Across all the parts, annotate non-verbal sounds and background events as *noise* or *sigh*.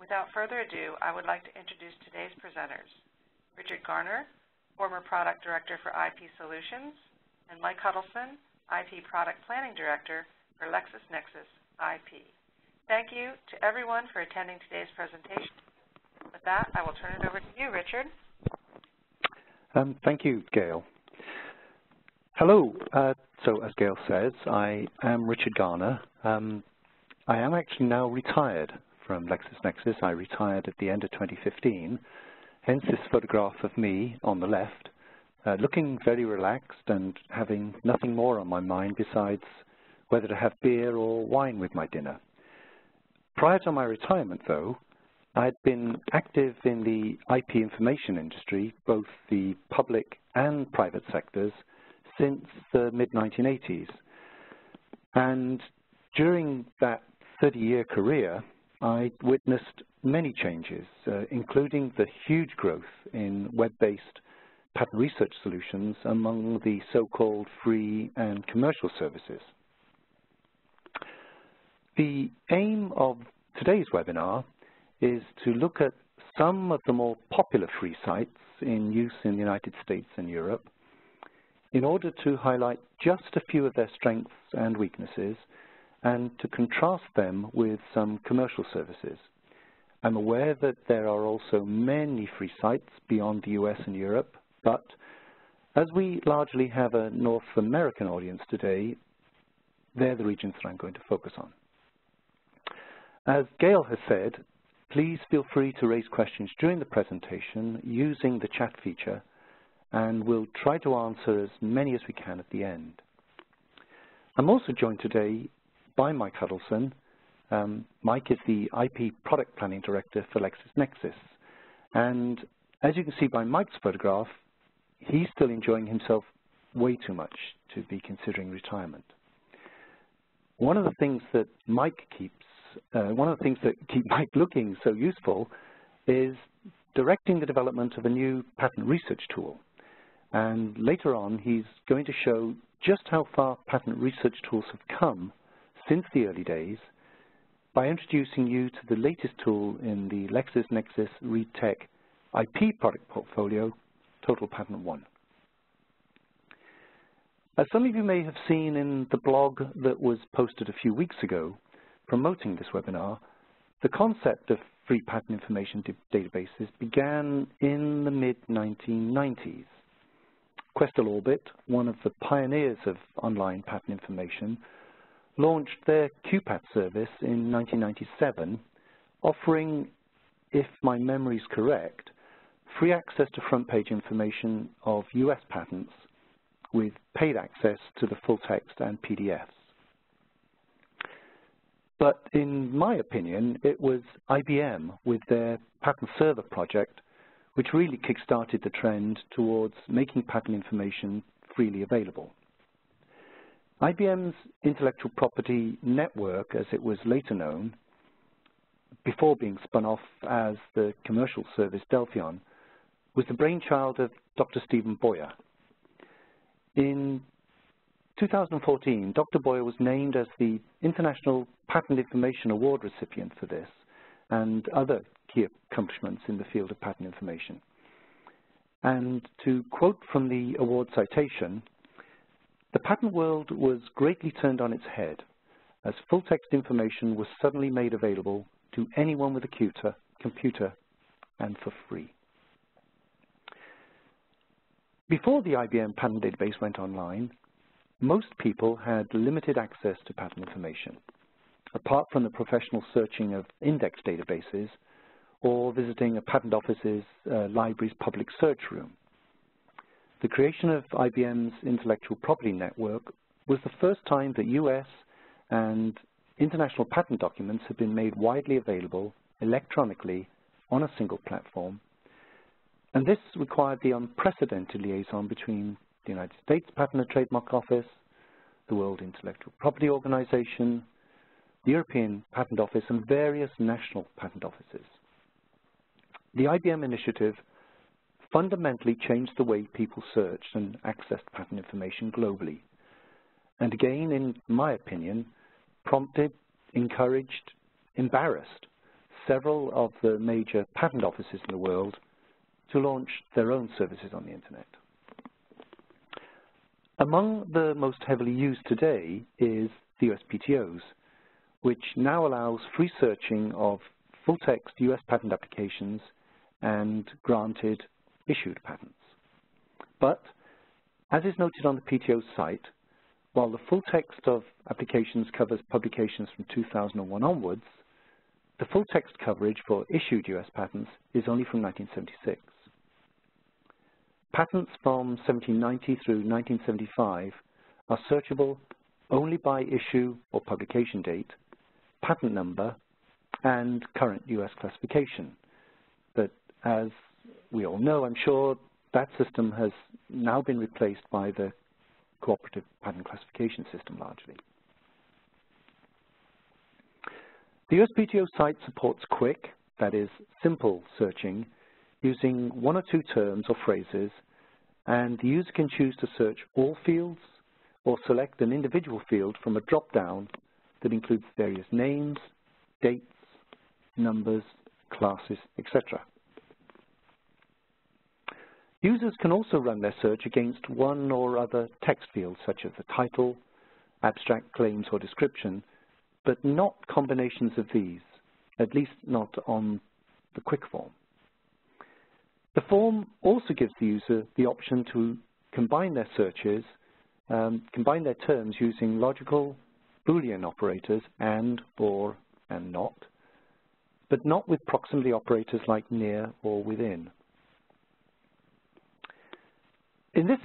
Without further ado, I would like to introduce today's presenters, Richard Garner, former Product Director for IP Solutions, and Mike Hudelson, IP Product Planning Director for LexisNexis IP. Thank you to everyone for attending today's presentation. With that, I will turn it over to you, Richard. Um, thank you, Gail. Hello. Uh, so as Gail says, I am Richard Garner. Um, I am actually now retired from LexisNexis. I retired at the end of 2015, hence this photograph of me on the left, uh, looking very relaxed and having nothing more on my mind besides whether to have beer or wine with my dinner. Prior to my retirement, though, I'd been active in the IP information industry, both the public and private sectors, since the mid-1980s. And during that 30-year career, I witnessed many changes, uh, including the huge growth in web-based patent research solutions among the so-called free and commercial services. The aim of today's webinar is to look at some of the more popular free sites in use in the United States and Europe in order to highlight just a few of their strengths and weaknesses and to contrast them with some commercial services. I'm aware that there are also many free sites beyond the US and Europe, but as we largely have a North American audience today, they're the regions that I'm going to focus on. As Gail has said, please feel free to raise questions during the presentation using the chat feature, and we'll try to answer as many as we can at the end. I'm also joined today by Mike Hudelson. Um, Mike is the IP Product Planning Director for LexisNexis. And as you can see by Mike's photograph, he's still enjoying himself way too much to be considering retirement. One of the things that Mike keeps, uh, one of the things that keep *laughs* Mike looking so useful is directing the development of a new patent research tool. And later on, he's going to show just how far patent research tools have come since the early days by introducing you to the latest tool in the LexisNexis Reed Tech IP product portfolio, TotalPatent One. As some of you may have seen in the blog that was posted a few weeks ago promoting this webinar, the concept of free patent information databases began in the mid-1990s. Questel Orbit, one of the pioneers of online patent information, launched their QPAT service in 1997, offering, if my memory is correct, free access to front-page information of U.S. patents with paid access to the full text and PDFs. But in my opinion, it was IBM with their patent server project which really kick-started the trend towards making patent information freely available. IBM's intellectual property network, as it was later known, before being spun off as the commercial service Delphion, was the brainchild of Dr. Stephen Boyer. In 2014, Dr. Boyer was named as the International Patent Information Award recipient for this and other key accomplishments in the field of patent information. And to quote from the award citation, the patent world was greatly turned on its head as full-text information was suddenly made available to anyone with a computer, and for free. Before the IBM patent database went online, most people had limited access to patent information, apart from the professional searching of index databases or visiting a patent office's uh, library's public search room. The creation of IBM's intellectual property network was the first time that U.S. and international patent documents have been made widely available electronically on a single platform. And this required the unprecedented liaison between the United States Patent and Trademark Office, the World Intellectual Property Organization, the European Patent Office, and various national patent offices. The IBM initiative fundamentally changed the way people searched and accessed patent information globally. And again, in my opinion, prompted, encouraged, embarrassed several of the major patent offices in the world to launch their own services on the Internet. Among the most heavily used today is the USPTOs, which now allows free searching of full-text U.S. patent applications and granted issued patents. But, as is noted on the PTO site, while the full text of applications covers publications from 2001 onwards, the full text coverage for issued U.S. patents is only from 1976. Patents from 1790 through 1975 are searchable only by issue or publication date, patent number, and current U.S. classification. But as we all know, I'm sure, that system has now been replaced by the cooperative patent classification system largely. The USPTO site supports quick, that is, simple searching using one or two terms or phrases, and the user can choose to search all fields or select an individual field from a drop-down that includes various names, dates, numbers, classes, etc. Users can also run their search against one or other text fields, such as the title, abstract claims or description, but not combinations of these, at least not on the quick form. The form also gives the user the option to combine their searches, um, combine their terms using logical Boolean operators and, or, and not, but not with proximity operators like near or within. In this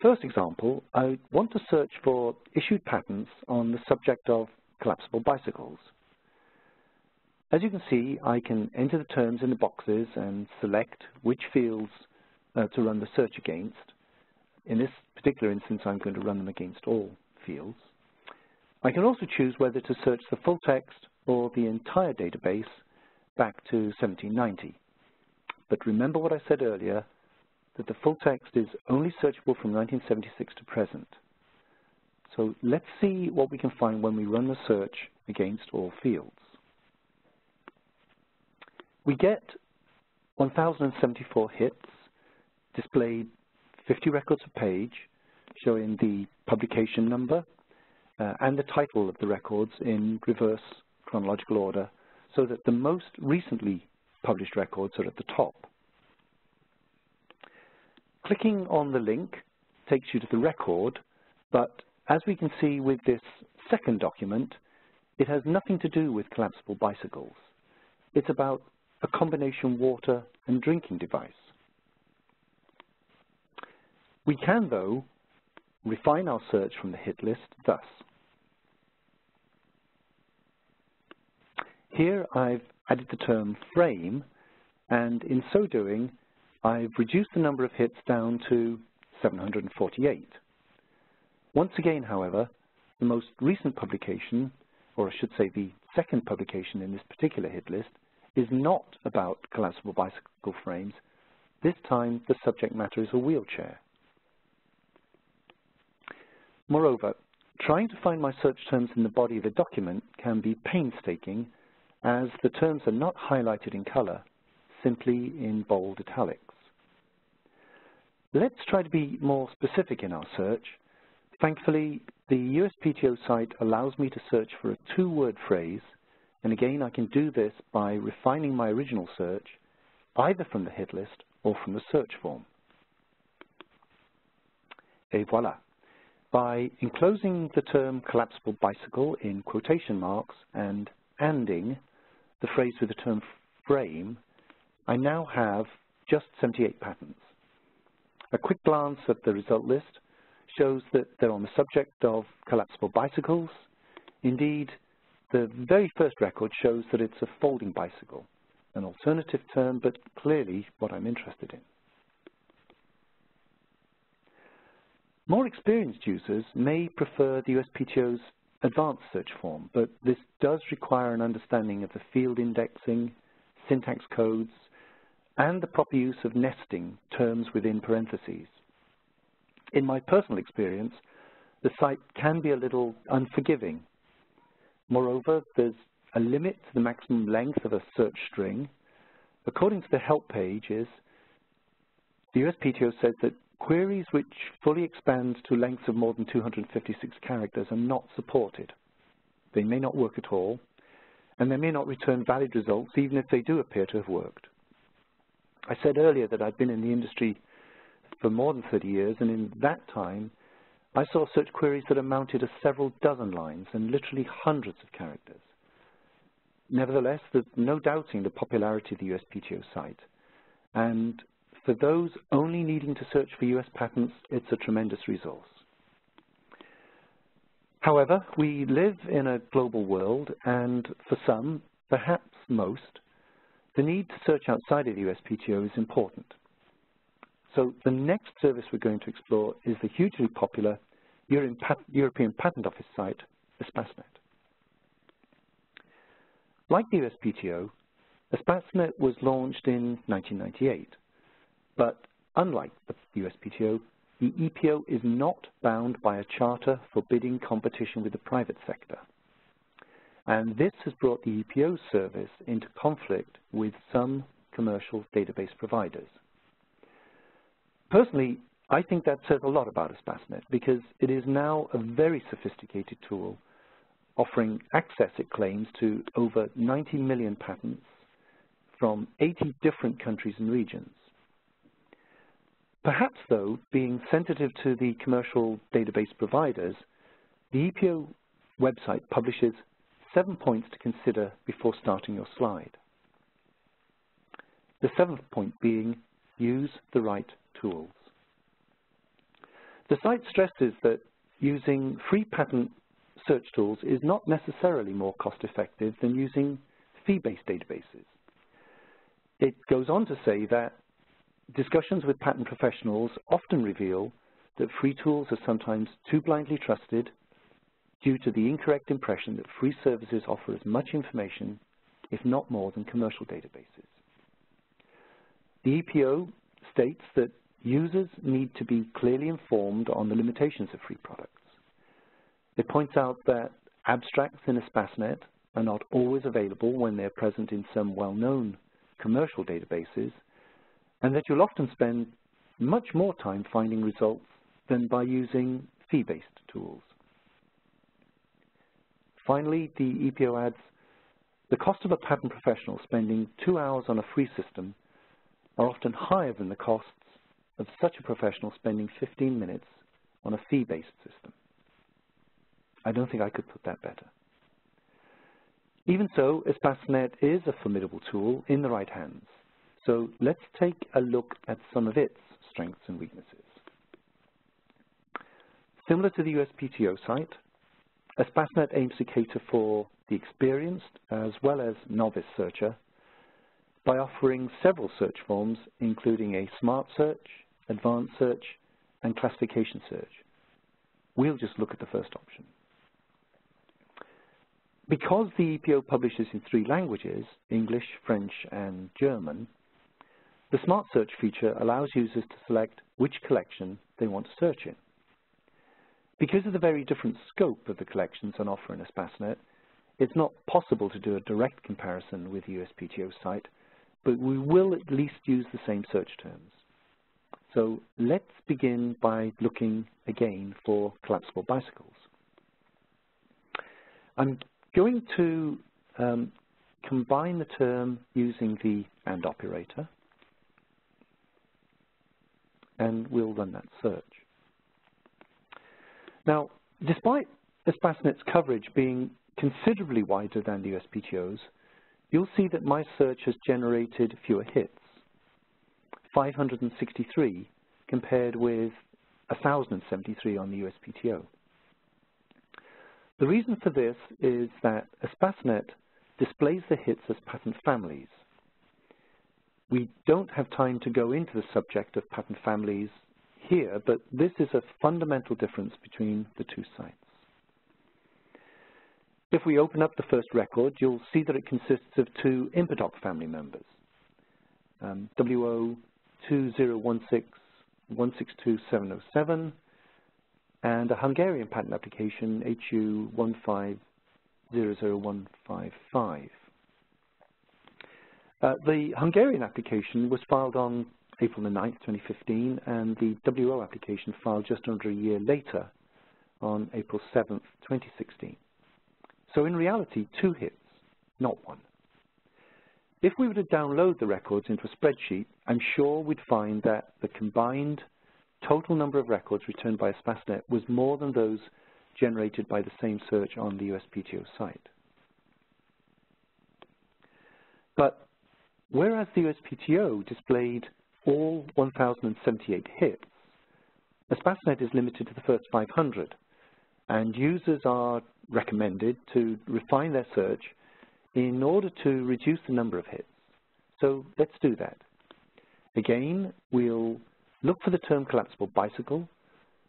first example, I want to search for issued patents on the subject of collapsible bicycles. As you can see, I can enter the terms in the boxes and select which fields uh, to run the search against. In this particular instance, I'm going to run them against all fields. I can also choose whether to search the full text or the entire database back to 1790. But remember what I said earlier, that the full text is only searchable from 1976 to present. So let's see what we can find when we run the search against all fields. We get 1,074 hits, displayed 50 records a page, showing the publication number uh, and the title of the records in reverse chronological order, so that the most recently published records are at the top. Clicking on the link takes you to the record, but as we can see with this second document, it has nothing to do with collapsible bicycles. It's about a combination water and drinking device. We can, though, refine our search from the hit list thus. Here I've added the term frame, and in so doing, I've reduced the number of hits down to 748. Once again, however, the most recent publication, or I should say the second publication in this particular hit list, is not about collapsible bicycle frames. This time, the subject matter is a wheelchair. Moreover, trying to find my search terms in the body of a document can be painstaking as the terms are not highlighted in color, simply in bold italics. Let's try to be more specific in our search. Thankfully, the USPTO site allows me to search for a two-word phrase, and again, I can do this by refining my original search, either from the hit list or from the search form. Et voila. By enclosing the term collapsible bicycle in quotation marks and anding the phrase with the term frame, I now have just 78 patents. A quick glance at the result list shows that they're on the subject of collapsible bicycles. Indeed, the very first record shows that it's a folding bicycle, an alternative term, but clearly what I'm interested in. More experienced users may prefer the USPTO's advanced search form, but this does require an understanding of the field indexing, syntax codes, and the proper use of nesting terms within parentheses. In my personal experience, the site can be a little unforgiving. Moreover, there's a limit to the maximum length of a search string, according to the help pages, the USPTO says that queries which fully expand to lengths of more than 256 characters are not supported. They may not work at all, and they may not return valid results even if they do appear to have worked. I said earlier that I'd been in the industry for more than 30 years, and in that time, I saw search queries that amounted to several dozen lines and literally hundreds of characters. Nevertheless, there's no doubting the popularity of the USPTO site, and for those only needing to search for US patents, it's a tremendous resource. However, we live in a global world, and for some, perhaps most, the need to search outside of the USPTO is important. So the next service we're going to explore is the hugely popular European Patent Office site, Espacenet. Like the USPTO, Espacenet was launched in 1998, but unlike the USPTO, the EPO is not bound by a charter forbidding competition with the private sector. And this has brought the EPO service into conflict with some commercial database providers. Personally, I think that says a lot about Espacenet because it is now a very sophisticated tool offering access, it claims, to over 90 million patents from 80 different countries and regions. Perhaps, though, being sensitive to the commercial database providers, the EPO website publishes seven points to consider before starting your slide. The seventh point being use the right tools. The site stresses that using free patent search tools is not necessarily more cost-effective than using fee-based databases. It goes on to say that discussions with patent professionals often reveal that free tools are sometimes too blindly trusted due to the incorrect impression that free services offer as much information, if not more, than commercial databases. The EPO states that users need to be clearly informed on the limitations of free products. It points out that abstracts in Espacenet are not always available when they're present in some well-known commercial databases, and that you'll often spend much more time finding results than by using fee-based tools. Finally, the EPO adds, the cost of a patent professional spending two hours on a free system are often higher than the costs of such a professional spending 15 minutes on a fee-based system. I don't think I could put that better. Even so, Espacenet is a formidable tool in the right hands. So let's take a look at some of its strengths and weaknesses. Similar to the USPTO site, Espacenet aims to cater for the experienced as well as novice searcher by offering several search forms, including a smart search, advanced search, and classification search. We'll just look at the first option. Because the EPO publishes in three languages, English, French, and German, the Smart Search feature allows users to select which collection they want to search in. Because of the very different scope of the collections on offer in Espacenet, it's not possible to do a direct comparison with the USPTO site, but we will at least use the same search terms. So let's begin by looking again for collapsible bicycles. I'm going to um, combine the term using the AND operator, and we'll run that search. Now, despite Espacenet's coverage being considerably wider than the USPTO's, you'll see that my search has generated fewer hits, 563 compared with 1,073 on the USPTO. The reason for this is that Espacenet displays the hits as patent families. We don't have time to go into the subject of patent families here, but this is a fundamental difference between the two sites. If we open up the first record, you'll see that it consists of two Inpadoc family members, um, WO2016-162707 and a Hungarian patent application HU1500155. Uh, the Hungarian application was filed on April the 9th, 2015, and the WO application filed just under a year later on April 7th, 2016. So in reality, two hits, not one. If we were to download the records into a spreadsheet, I'm sure we'd find that the combined total number of records returned by Espacenet was more than those generated by the same search on the USPTO site. But whereas the USPTO displayed all 1,078 hits, Espacenet is limited to the first 500, and users are recommended to refine their search in order to reduce the number of hits. So let's do that. Again, we'll look for the term collapsible bicycle,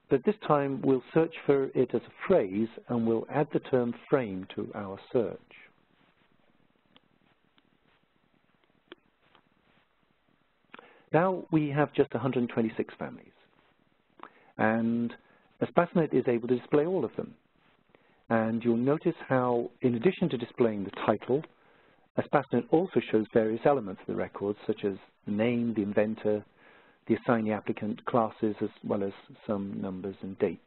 but this time we'll search for it as a phrase and we'll add the term frame to our search. Now we have just 126 families, and Espacenet is able to display all of them. And you'll notice how, in addition to displaying the title, Espacenet also shows various elements of the records, such as the name, the inventor, the assignee applicant, classes, as well as some numbers and dates.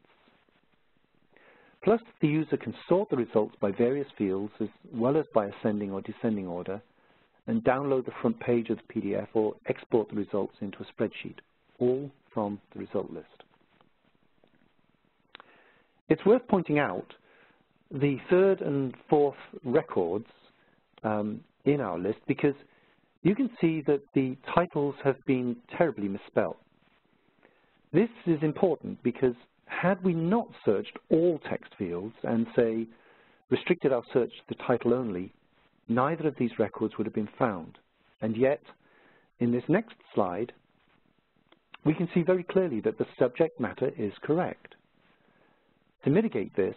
Plus, the user can sort the results by various fields, as well as by ascending or descending order, and download the front page of the PDF or export the results into a spreadsheet, all from the result list. It's worth pointing out the third and fourth records um, in our list because you can see that the titles have been terribly misspelled. This is important because had we not searched all text fields and, say, restricted our search to the title only, neither of these records would have been found. And yet, in this next slide, we can see very clearly that the subject matter is correct. To mitigate this,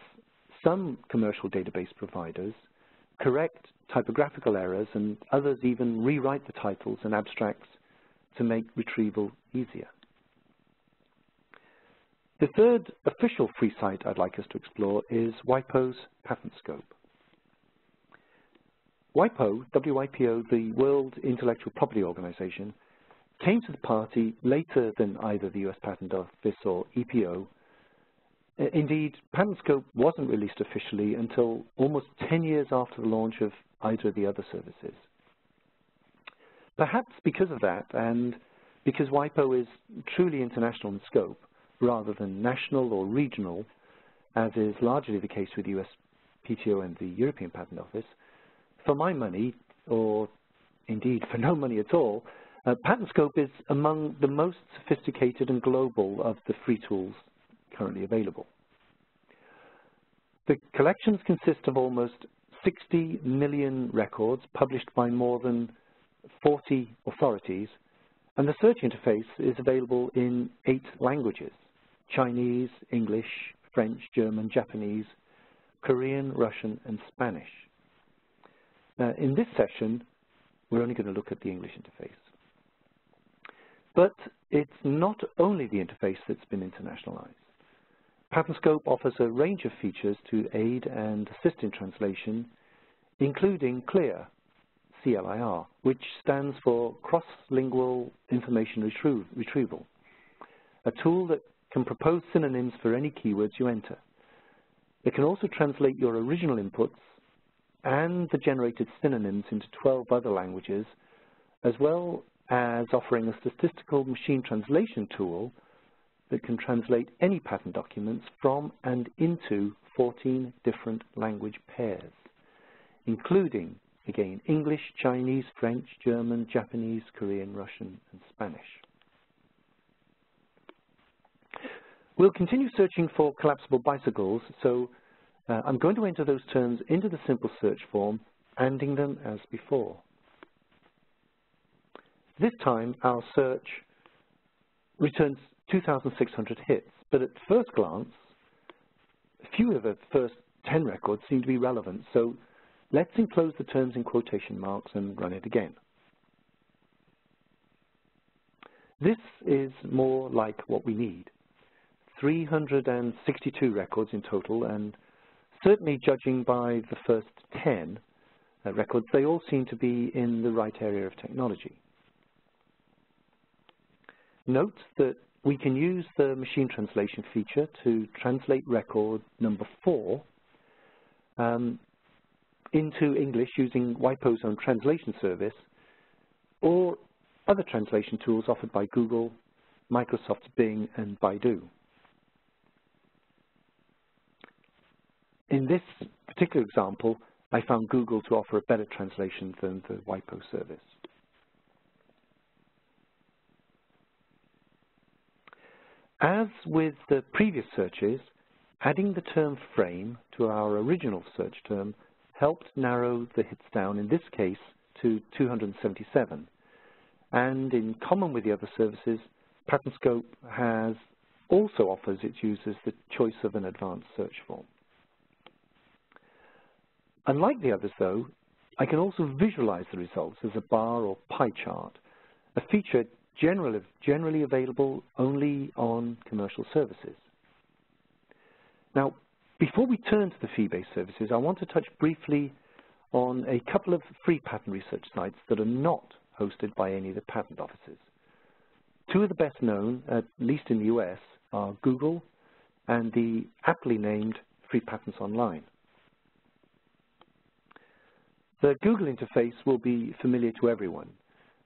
some commercial database providers correct typographical errors and others even rewrite the titles and abstracts to make retrieval easier. The third official free site I'd like us to explore is WIPO's Patent Scope. WIPO, WIPO, the World Intellectual Property Organization, came to the party later than either the US Patent Office or EPO Indeed, Patent Scope wasn't released officially until almost 10 years after the launch of either of the other services. Perhaps because of that, and because WIPO is truly international in scope, rather than national or regional, as is largely the case with US PTO and the European Patent Office, for my money, or indeed for no money at all, uh, PatentScope is among the most sophisticated and global of the free tools currently available. The collections consist of almost 60 million records published by more than 40 authorities, and the search interface is available in eight languages, Chinese, English, French, German, Japanese, Korean, Russian, and Spanish. Now, in this session, we're only going to look at the English interface. But it's not only the interface that's been internationalized. PatentScope offers a range of features to aid and assist in translation, including CLIR, C-L-I-R, which stands for Cross-Lingual Information Retrieval, a tool that can propose synonyms for any keywords you enter. It can also translate your original inputs and the generated synonyms into 12 other languages, as well as offering a statistical machine translation tool that can translate any patent documents from and into 14 different language pairs, including, again, English, Chinese, French, German, Japanese, Korean, Russian, and Spanish. We'll continue searching for collapsible bicycles, so uh, I'm going to enter those terms into the simple search form, ending them as before. This time, our search returns 2,600 hits, but at first glance, a few of the first 10 records seem to be relevant, so let's enclose the terms in quotation marks and run it again. This is more like what we need. 362 records in total and certainly judging by the first 10 uh, records, they all seem to be in the right area of technology. Note that we can use the machine translation feature to translate record number four um, into English using WIPO's own translation service or other translation tools offered by Google, Microsoft's Bing, and Baidu. In this particular example, I found Google to offer a better translation than the WIPO service. As with the previous searches, adding the term frame to our original search term helped narrow the hits down, in this case, to 277. And in common with the other services, PatentScope has also offers its users the choice of an advanced search form. Unlike the others, though, I can also visualize the results as a bar or pie chart, a feature generally, generally available only on commercial services. Now, before we turn to the fee-based services, I want to touch briefly on a couple of free patent research sites that are not hosted by any of the patent offices. Two of the best known, at least in the US, are Google and the aptly named Free Patents Online. The Google interface will be familiar to everyone,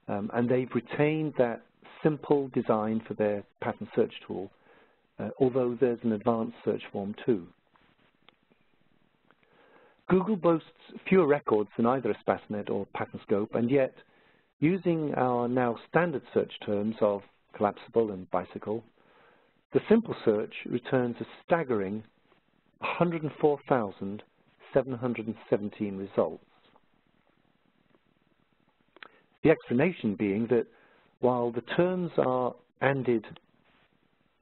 um, and they've retained that simple design for their patent search tool, uh, although there's an advanced search form too. Google boasts fewer records than either Espacenet or PatentScope, and yet, using our now standard search terms of collapsible and bicycle, the simple search returns a staggering 104,717 results. The explanation being that while the terms are ANDed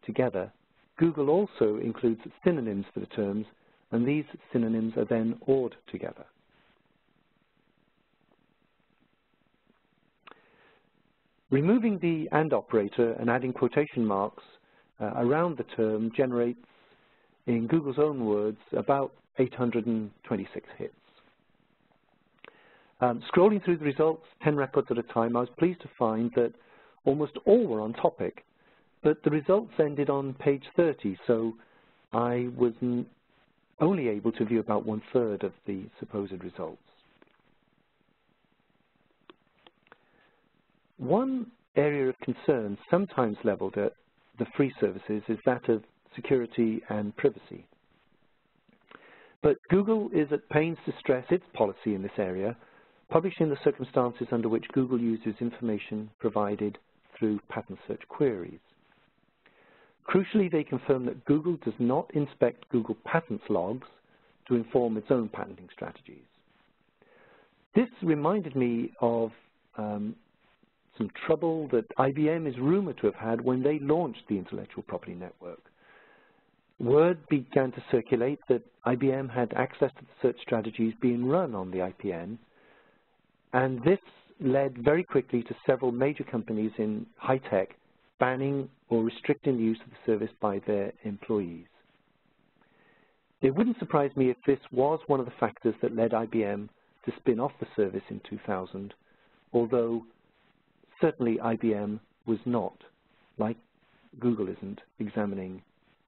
together, Google also includes synonyms for the terms and these synonyms are then ORed together. Removing the AND operator and adding quotation marks uh, around the term generates, in Google's own words, about 826 hits. Um, scrolling through the results, 10 records at a time, I was pleased to find that almost all were on topic, but the results ended on page 30, so I was only able to view about one-third of the supposed results. One area of concern sometimes leveled at the free services is that of security and privacy. But Google is at pains to stress its policy in this area, publishing the circumstances under which Google uses information provided through patent search queries. Crucially, they confirm that Google does not inspect Google Patents logs to inform its own patenting strategies. This reminded me of um, some trouble that IBM is rumored to have had when they launched the Intellectual Property Network. Word began to circulate that IBM had access to the search strategies being run on the IPN, and this led very quickly to several major companies in high tech banning or restricting the use of the service by their employees. It wouldn't surprise me if this was one of the factors that led IBM to spin off the service in 2000, although certainly IBM was not, like Google isn't, examining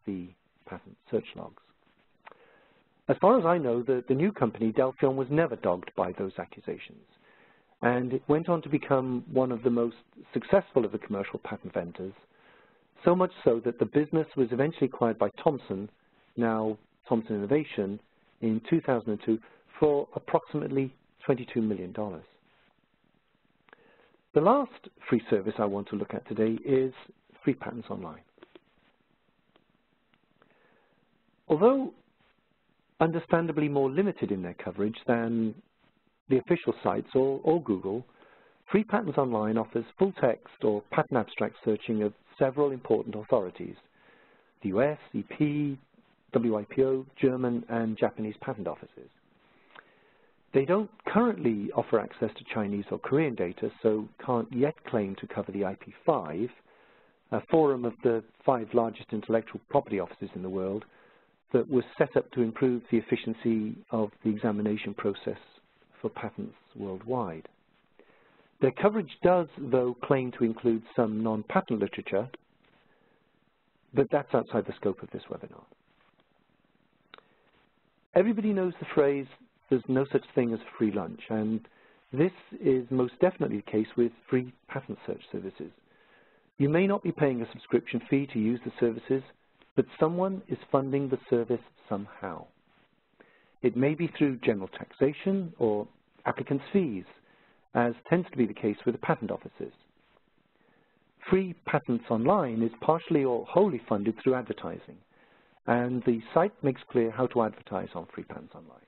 the patent search logs. As far as I know, the, the new company, Delphion, was never dogged by those accusations and it went on to become one of the most successful of the commercial patent vendors, so much so that the business was eventually acquired by Thomson, now Thomson Innovation, in 2002 for approximately $22 million. The last free service I want to look at today is Free Patents Online. Although understandably more limited in their coverage than the official sites or, or Google, Free Patents Online offers full text or patent abstract searching of several important authorities, the US, EP, WIPO, German, and Japanese patent offices. They don't currently offer access to Chinese or Korean data, so can't yet claim to cover the IP5, a forum of the five largest intellectual property offices in the world, that was set up to improve the efficiency of the examination process for patents worldwide. Their coverage does, though, claim to include some non-patent literature, but that's outside the scope of this webinar. Everybody knows the phrase, there's no such thing as free lunch, and this is most definitely the case with free patent search services. You may not be paying a subscription fee to use the services, but someone is funding the service somehow. It may be through general taxation or applicants' fees, as tends to be the case with the patent offices. Free Patents Online is partially or wholly funded through advertising, and the site makes clear how to advertise on Free Patents Online.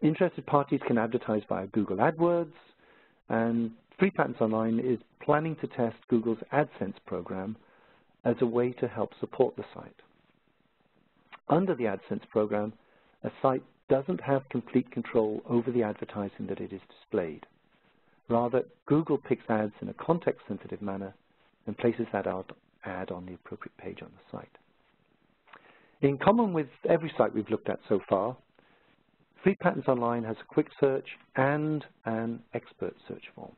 Interested parties can advertise via Google AdWords, and Free Patents Online is planning to test Google's AdSense program as a way to help support the site. Under the AdSense program, a site doesn't have complete control over the advertising that it is displayed. Rather, Google picks ads in a context-sensitive manner and places that ad on the appropriate page on the site. In common with every site we've looked at so far, Free Patents Online has a quick search and an expert search form.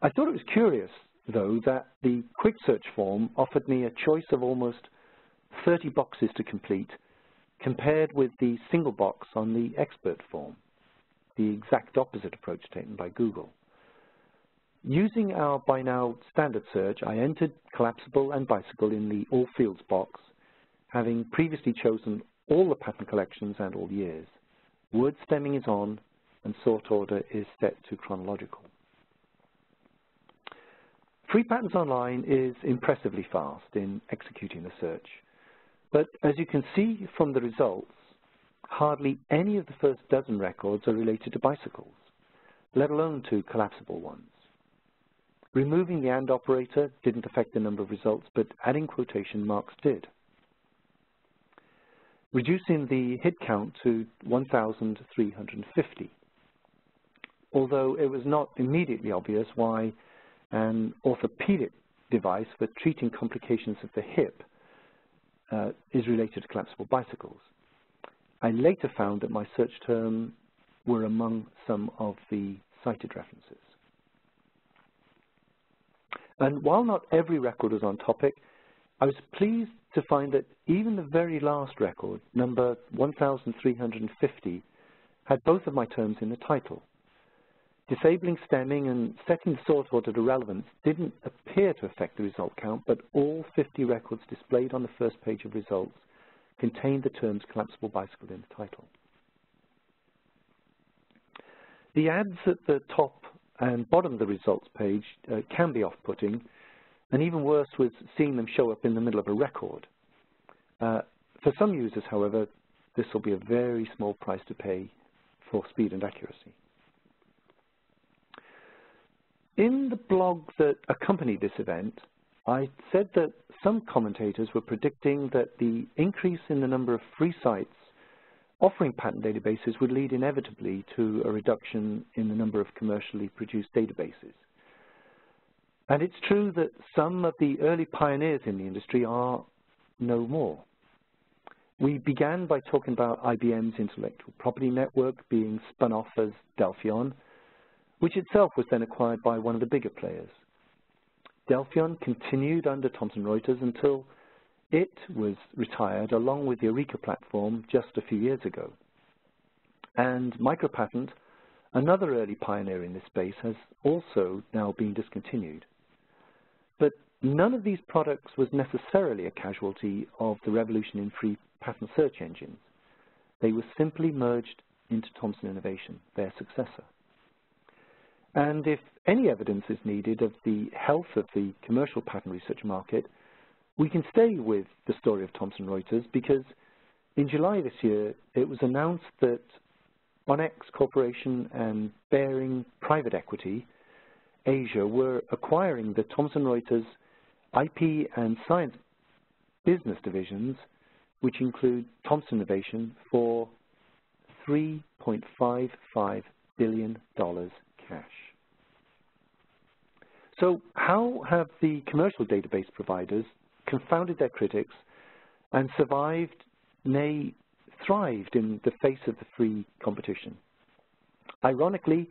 I thought it was curious, though, that the quick search form offered me a choice of almost 30 boxes to complete compared with the single box on the expert form, the exact opposite approach taken by Google. Using our by now standard search, I entered collapsible and bicycle in the All Fields box, having previously chosen all the patent collections and all years. Word stemming is on, and sort order is set to chronological. Free Patents Online is impressively fast in executing the search, but as you can see from the results, hardly any of the first dozen records are related to bicycles, let alone to collapsible ones. Removing the AND operator didn't affect the number of results, but adding quotation marks did reducing the hit count to 1,350. Although it was not immediately obvious why an orthopedic device for treating complications of the hip uh, is related to collapsible bicycles. I later found that my search term were among some of the cited references. And while not every record was on topic, I was pleased to find that even the very last record, number 1350, had both of my terms in the title. Disabling stemming and setting the sort order to relevance didn't appear to affect the result count, but all 50 records displayed on the first page of results contained the terms collapsible bicycle in the title. The ads at the top and bottom of the results page uh, can be off-putting, and even worse was seeing them show up in the middle of a record. Uh, for some users, however, this will be a very small price to pay for speed and accuracy. In the blog that accompanied this event, I said that some commentators were predicting that the increase in the number of free sites offering patent databases would lead inevitably to a reduction in the number of commercially produced databases. And it's true that some of the early pioneers in the industry are no more. We began by talking about IBM's intellectual property network being spun off as Delphion, which itself was then acquired by one of the bigger players. Delphion continued under Thomson Reuters until it was retired along with the Aureka platform just a few years ago. And MicroPatent, another early pioneer in this space, has also now been discontinued. But none of these products was necessarily a casualty of the revolution in free patent search engines. They were simply merged into Thomson Innovation, their successor. And if any evidence is needed of the health of the commercial patent research market, we can stay with the story of Thomson Reuters because in July this year, it was announced that Onex Corporation and Baring Private Equity Asia were acquiring the Thomson Reuters IP and Science business divisions, which include Thomson Innovation, for $3.55 billion cash. So how have the commercial database providers confounded their critics and survived, nay, thrived in the face of the free competition. Ironically,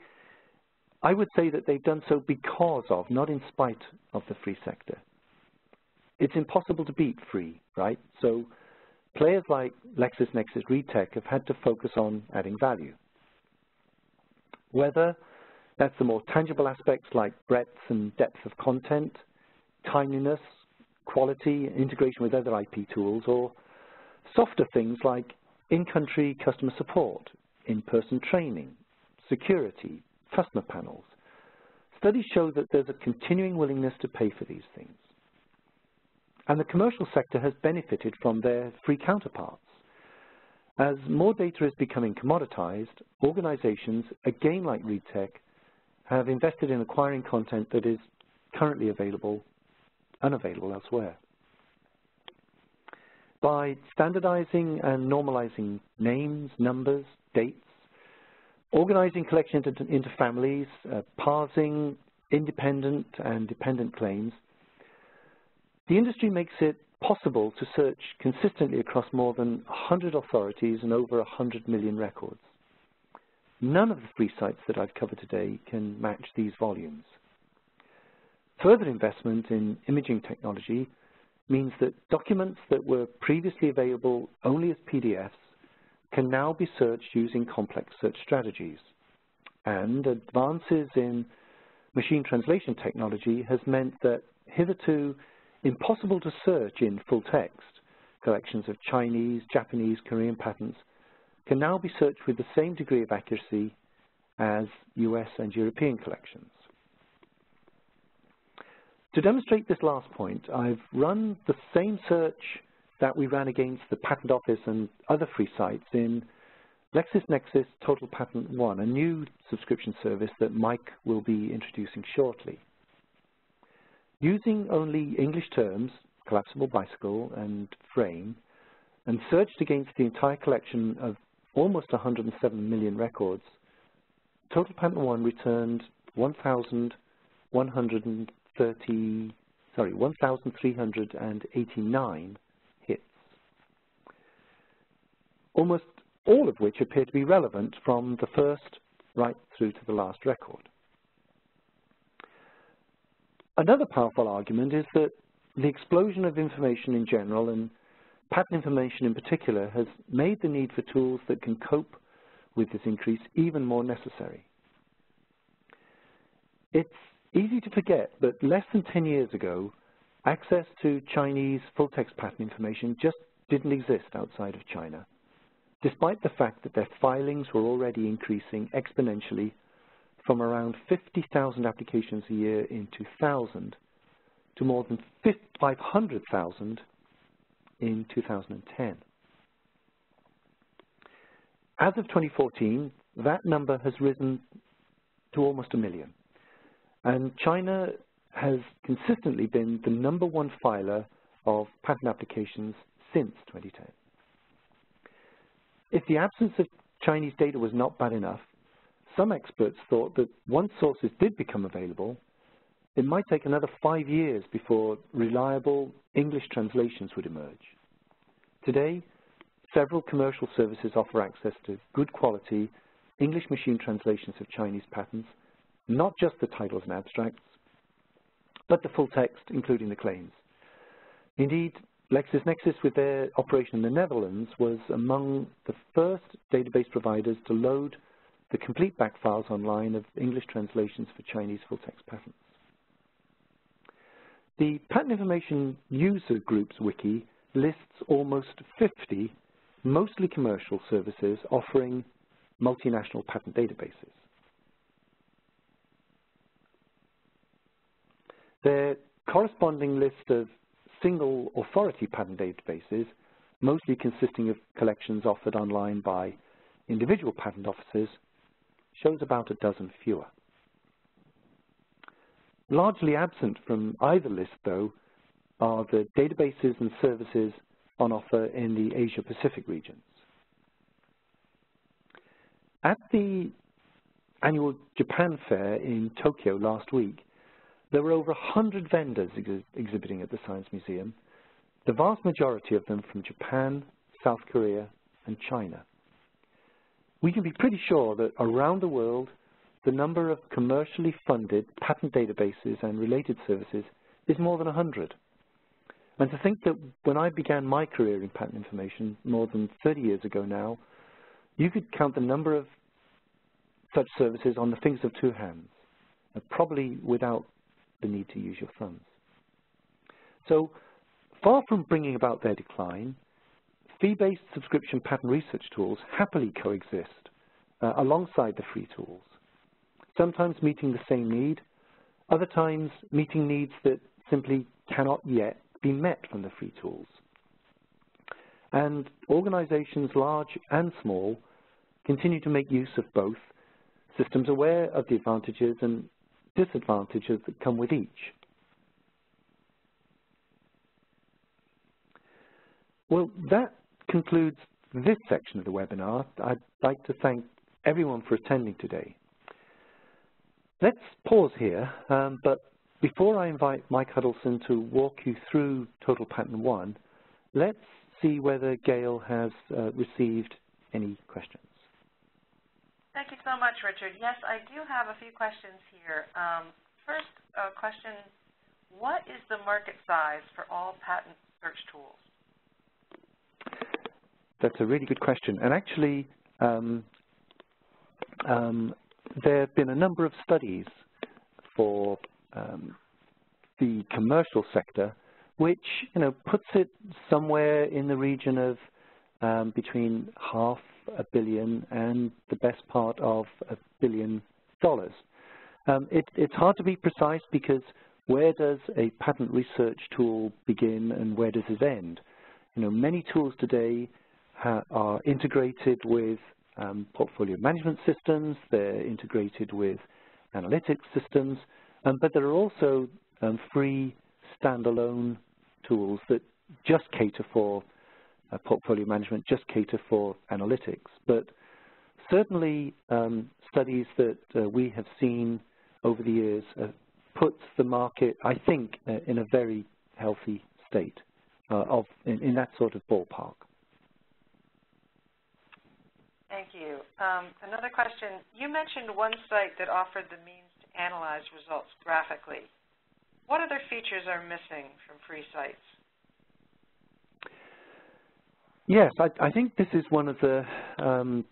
I would say that they've done so because of, not in spite of the free sector. It's impossible to beat free, right? So players like LexisNexis Reed Tech have had to focus on adding value. Whether that's the more tangible aspects like breadth and depth of content, timeliness, quality, integration with other IP tools, or softer things like in-country customer support, in-person training, security, customer panels. Studies show that there's a continuing willingness to pay for these things. And the commercial sector has benefited from their free counterparts. As more data is becoming commoditized, organizations, again like Reed Tech, have invested in acquiring content that is currently available, unavailable elsewhere. By standardizing and normalizing names, numbers, dates, organizing collections into, into families, uh, parsing independent and dependent claims, the industry makes it possible to search consistently across more than 100 authorities and over 100 million records. None of the three sites that I've covered today can match these volumes. Further investment in imaging technology means that documents that were previously available only as PDFs can now be searched using complex search strategies. And advances in machine translation technology has meant that hitherto impossible to search in full text collections of Chinese, Japanese, Korean patents can now be searched with the same degree of accuracy as US and European collections. To demonstrate this last point, I've run the same search that we ran against the Patent Office and other free sites in LexisNexis TotalPatent One, a new subscription service that Mike will be introducing shortly. Using only English terms, collapsible bicycle and frame, and searched against the entire collection of almost 107 million records, TotalPatent One returned 1,130, sorry, 1,389 hits, almost all of which appear to be relevant from the first right through to the last record. Another powerful argument is that the explosion of information in general and patent information in particular has made the need for tools that can cope with this increase even more necessary. It's easy to forget, that less than 10 years ago, access to Chinese full-text patent information just didn't exist outside of China, despite the fact that their filings were already increasing exponentially from around 50,000 applications a year in 2000 to more than 500,000 in 2010. As of 2014, that number has risen to almost a million. And China has consistently been the number one filer of patent applications since 2010. If the absence of Chinese data was not bad enough, some experts thought that once sources did become available, it might take another five years before reliable English translations would emerge. Today, several commercial services offer access to good quality English machine translations of Chinese patents, not just the titles and abstracts, but the full text, including the claims. Indeed, LexisNexis, with their operation in the Netherlands, was among the first database providers to load the complete back files online of English translations for Chinese full-text patents. The Patent Information User Groups Wiki lists almost 50 mostly commercial services offering multinational patent databases. Their corresponding list of single authority patent databases, mostly consisting of collections offered online by individual patent offices, shows about a dozen fewer. Largely absent from either list, though, are the databases and services on offer in the Asia-Pacific regions. At the annual Japan Fair in Tokyo last week, there were over 100 vendors ex exhibiting at the Science Museum, the vast majority of them from Japan, South Korea, and China. We can be pretty sure that around the world, the number of commercially funded patent databases and related services is more than 100. And to think that when I began my career in patent information more than 30 years ago now, you could count the number of such services on the fingers of two hands, probably without the need to use your thumbs. So far from bringing about their decline, fee-based subscription patent research tools happily coexist uh, alongside the free tools, sometimes meeting the same need, other times meeting needs that simply cannot yet be met from the free tools. And organizations large and small continue to make use of both systems aware of the advantages and disadvantages that come with each. Well, that concludes this section of the webinar. I'd like to thank everyone for attending today. Let's pause here, um, but before I invite Mike Hudelson to walk you through TotalPatent One, let's see whether Gail has uh, received any questions. Thank you so much, Richard. Yes, I do have a few questions here. Um, first uh, question, what is the market size for all patent search tools? That's a really good question. And actually, um, um, there have been a number of studies for um, the commercial sector, which you know puts it somewhere in the region of um, between half a billion and the best part of a billion dollars. Um, it, it's hard to be precise because where does a patent research tool begin and where does it end? You know, many tools today are integrated with um, portfolio management systems, they're integrated with analytics systems, um, but there are also um, free standalone tools that just cater for uh, portfolio management just cater for analytics. But certainly um, studies that uh, we have seen over the years uh, puts the market, I think, uh, in a very healthy state uh, of in, in, that sort of ballpark. Thank you. Um, another question. You mentioned one site that offered the means to analyze results graphically. What other features are missing from free sites? Yes, I, I, think this is one of the, um,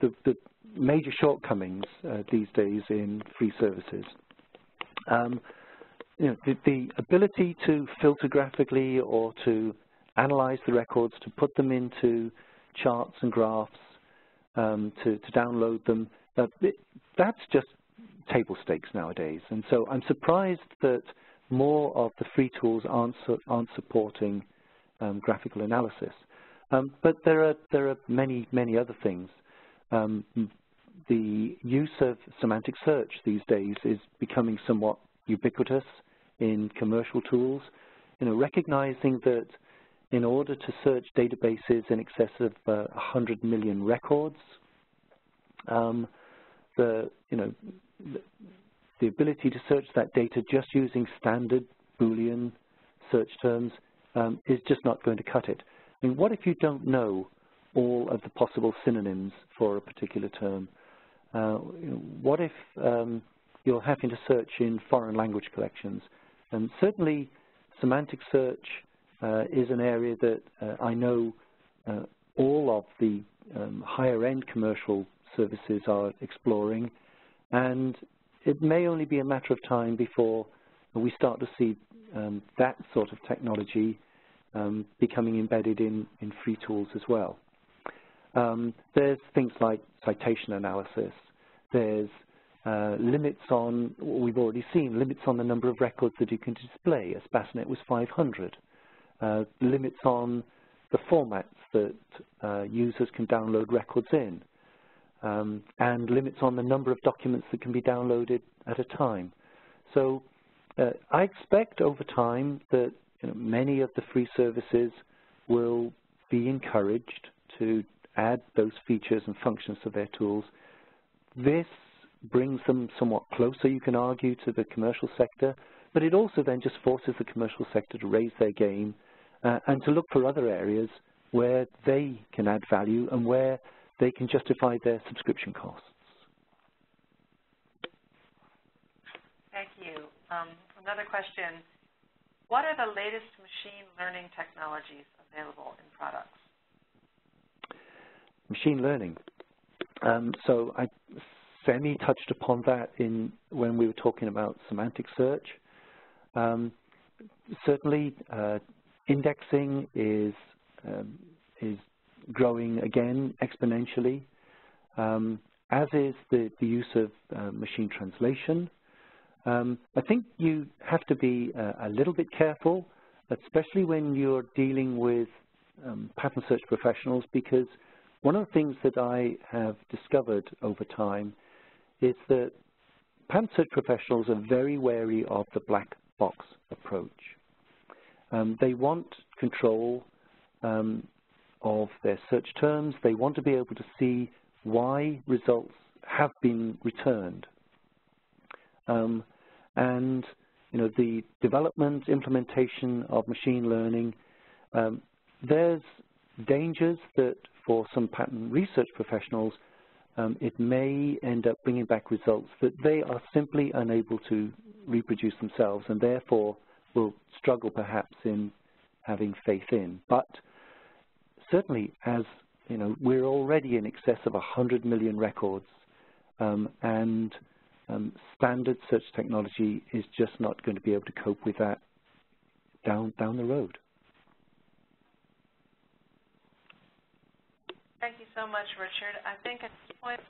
the, the major shortcomings uh, these days in free services. Um, you know, the, the, ability to filter graphically or to analyze the records, to put them into charts and graphs, um, to, to, download them, uh, it, that's just table stakes nowadays. And so I'm surprised that more of the free tools aren't, su aren't supporting um, graphical analysis. Um, but there are there are many many other things. Um, the use of semantic search these days is becoming somewhat ubiquitous in commercial tools. You know, recognizing that in order to search databases in excess of uh, 100 million records, um, the you know the, ability to search that data just using standard Boolean search terms um, is just not going to cut it. I mean, what if you don't know all of the possible synonyms for a particular term? Uh, what if um, you're having to search in foreign language collections? And certainly semantic search is an area that uh, I know uh, all of the um, higher-end commercial services are exploring, and it may only be a matter of time before we start to see um, that sort of technology um, becoming embedded in, in free tools as well. Um, there's things like citation analysis. There's uh, limits on, we've already seen, limits on the number of records that you can display. As was 500. Uh, limits on the formats that uh, users can download records in. Um, and limits on the number of documents that can be downloaded at a time. So uh, I expect over time that you know, many of the free services will be encouraged to add those features and functions to their tools. This brings them somewhat closer, you can argue, to the commercial sector, but it also then just forces the commercial sector to raise their game and to look for other areas where they can add value and where they can justify their subscription costs. Thank you. Um, another question. What are the latest machine learning technologies available in products? Machine learning. Um, so I semi touched upon that in when we were talking about semantic search. Um, certainly, uh, indexing is um, is growing again exponentially, um, as is the, the use of uh, machine translation. Um, I think you have to be uh, a little bit careful, especially when you're dealing with um, patent search professionals, because one of the things that I have discovered over time is that patent search professionals are very wary of the black box approach. Um, they want control um, of their search terms. They want to be able to see why results have been returned. Um, and you know the development, implementation of machine learning, um, there's dangers that for some patent research professionals, um, it may end up bringing back results that they are simply unable to reproduce themselves and therefore will struggle perhaps in having faith in. But certainly as you know, we're already in excess of 100 million records um, and um, standard search technology is just not going to be able to cope with that down, down the road. Thank you so much, Richard. I think at this point